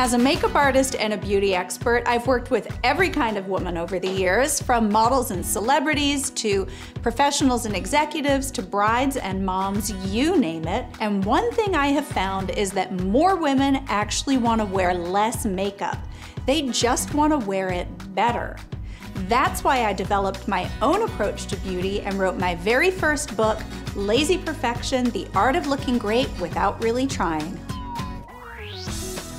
As a makeup artist and a beauty expert, I've worked with every kind of woman over the years, from models and celebrities to professionals and executives to brides and moms, you name it. And one thing I have found is that more women actually want to wear less makeup. They just want to wear it better. That's why I developed my own approach to beauty and wrote my very first book, Lazy Perfection The Art of Looking Great Without Really Trying.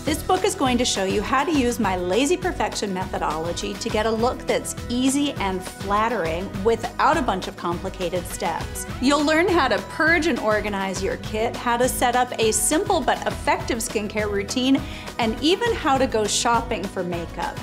This book is going to show you how to use my lazy perfection methodology to get a look that's easy and flattering without a bunch of complicated steps. You'll learn how to purge and organize your kit, how to set up a simple but effective skincare routine, and even how to go shopping for makeup.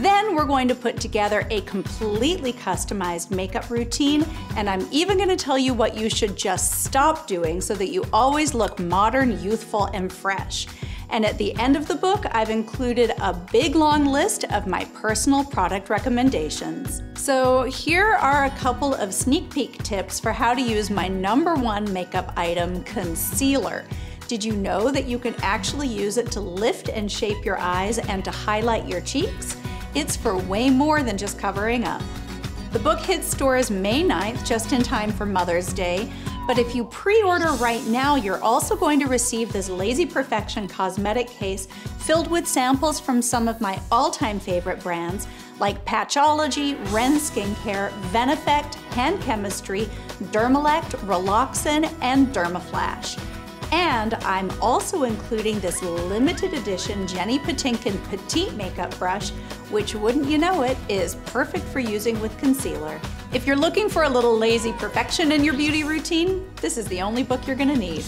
Then we're going to put together a completely customized makeup routine, and I'm even going to tell you what you should just stop doing so that you always look modern, youthful, and fresh. And at the end of the book, I've included a big long list of my personal product recommendations. So here are a couple of sneak peek tips for how to use my number one makeup item, concealer. Did you know that you can actually use it to lift and shape your eyes and to highlight your cheeks? It's for way more than just covering up. The book hits stores May 9th, just in time for Mother's Day, but if you pre-order right now, you're also going to receive this Lazy Perfection cosmetic case filled with samples from some of my all-time favorite brands like Patchology, Ren Skincare, Veneffect, Hand Chemistry, Dermalect, Reloxin, and Dermaflash. And I'm also including this limited edition Jenny Patinkin Petite Makeup Brush, which wouldn't you know it, is perfect for using with concealer. If you're looking for a little lazy perfection in your beauty routine, this is the only book you're gonna need.